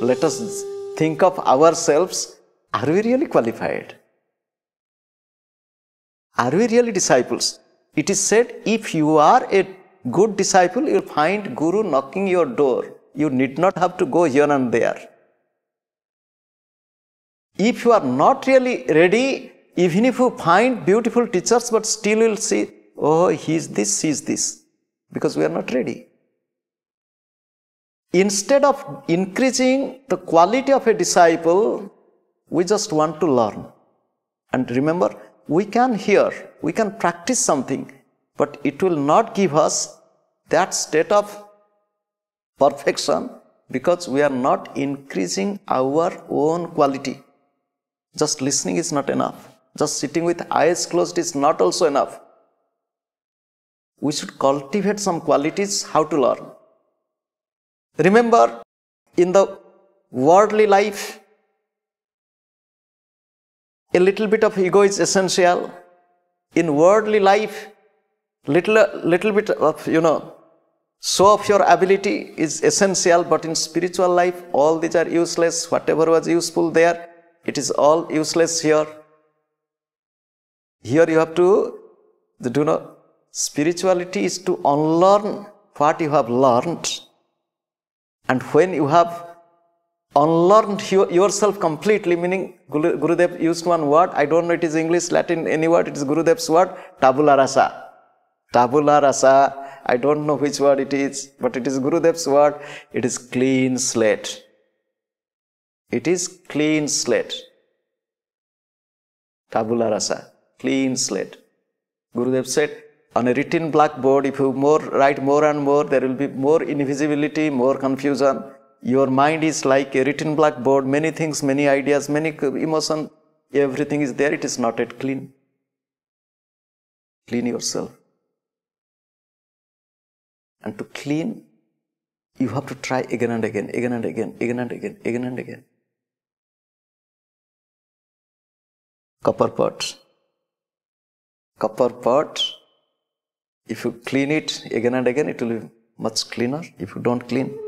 let us think of ourselves are we really qualified? Are we really disciples? It is said, if you are a good disciple, you'll find Guru knocking your door. You need not have to go here and there. If you are not really ready, even if you find beautiful teachers, but still you'll see, oh, he's this, he's this, because we are not ready. Instead of increasing the quality of a disciple, we just want to learn. And remember, we can hear, we can practice something, but it will not give us that state of perfection because we are not increasing our own quality. Just listening is not enough. Just sitting with eyes closed is not also enough. We should cultivate some qualities how to learn. Remember, in the worldly life, a little bit of ego is essential. In worldly life, little, little bit of, you know, show of your ability is essential, but in spiritual life, all these are useless. Whatever was useful there, it is all useless here. Here you have to, do know, spirituality is to unlearn what you have learned. And when you have unlearned yourself completely, meaning Guru, Gurudev used one word, I don't know it is English, Latin, any word, it is Gurudev's word, tabula rasa. Tabula rasa, I don't know which word it is, but it is Gurudev's word, it is clean slate. It is clean slate. Tabula rasa, clean slate. Gurudev said, on a written blackboard, if you more write more and more, there will be more invisibility, more confusion your mind is like a written blackboard, many things, many ideas, many emotion, everything is there, it is not yet clean. Clean yourself. And to clean, you have to try again and again, again and again, again and again, again and again. Copper pot. Copper pot, if you clean it again and again, it will be much cleaner. If you don't clean,